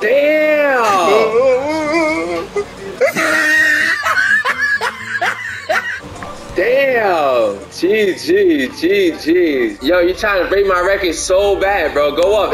Damn. Damn. GG, GG. Yo, you trying to break my record so bad, bro. Go up.